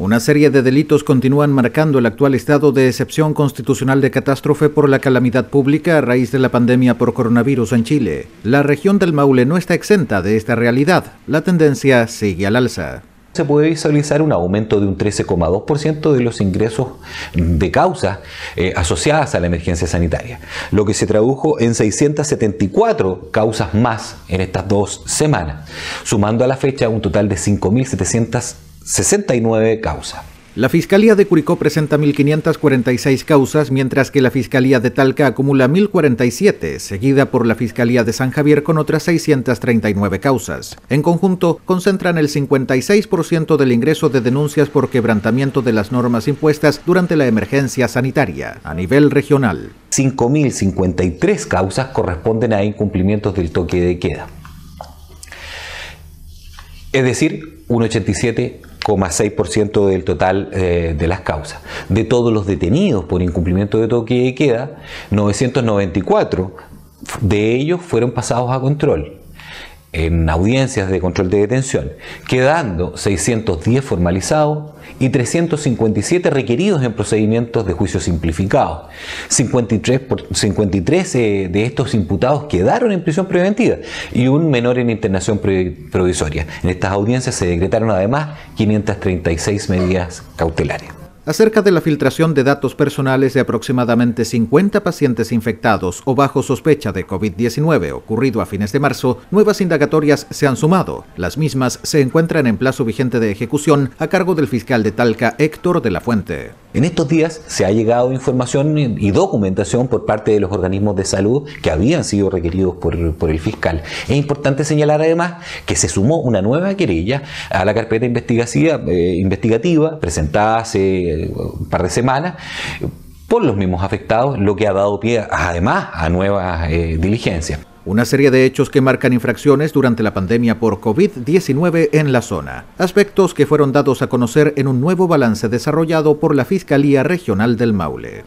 Una serie de delitos continúan marcando el actual estado de excepción constitucional de catástrofe por la calamidad pública a raíz de la pandemia por coronavirus en Chile. La región del Maule no está exenta de esta realidad. La tendencia sigue al alza se puede visualizar un aumento de un 13,2% de los ingresos de causas eh, asociadas a la emergencia sanitaria, lo que se tradujo en 674 causas más en estas dos semanas, sumando a la fecha un total de 5.700 69 causas. La Fiscalía de Curicó presenta 1.546 causas, mientras que la Fiscalía de Talca acumula 1.047, seguida por la Fiscalía de San Javier con otras 639 causas. En conjunto, concentran el 56% del ingreso de denuncias por quebrantamiento de las normas impuestas durante la emergencia sanitaria, a nivel regional. 5.053 causas corresponden a incumplimientos del toque de queda. Es decir, un 87 6% del total eh, de las causas. De todos los detenidos por incumplimiento de toque de queda, 994 de ellos fueron pasados a control en audiencias de control de detención, quedando 610 formalizados y 357 requeridos en procedimientos de juicio simplificado. 53, 53 eh, de estos imputados quedaron en prisión preventiva y un menor en internación provisoria. En estas audiencias se decretaron además 536 medidas cautelares acerca de la filtración de datos personales de aproximadamente 50 pacientes infectados o bajo sospecha de COVID-19 ocurrido a fines de marzo, nuevas indagatorias se han sumado. Las mismas se encuentran en plazo vigente de ejecución a cargo del fiscal de Talca, Héctor de la Fuente. En estos días se ha llegado información y documentación por parte de los organismos de salud que habían sido requeridos por, el fiscal. Es importante señalar además que se sumó una nueva querella a la carpeta investigativa, eh, presentada hace un par de semanas por los mismos afectados, lo que ha dado pie además a nuevas eh, diligencias. Una serie de hechos que marcan infracciones durante la pandemia por COVID-19 en la zona. Aspectos que fueron dados a conocer en un nuevo balance desarrollado por la Fiscalía Regional del Maule.